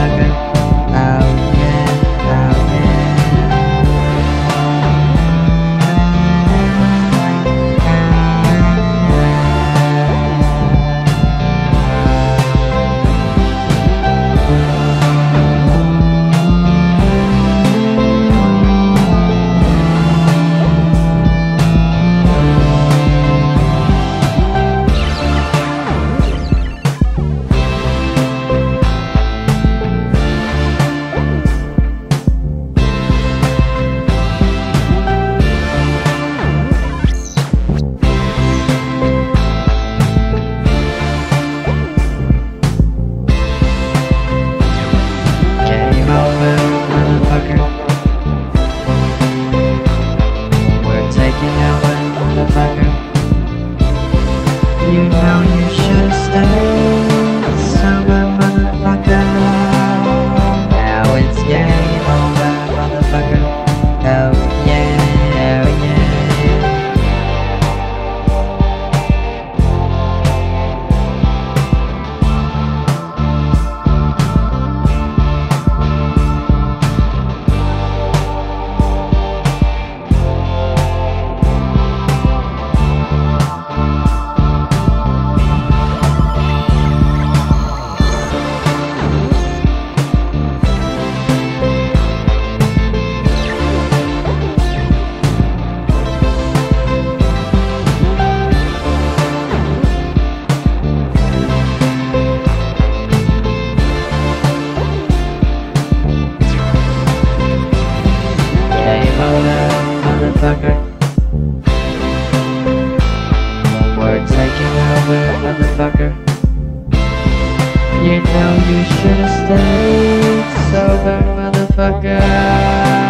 Instagram. Um, uh, down. longer We're taking over, motherfucker. You know you should've stayed sober, motherfucker.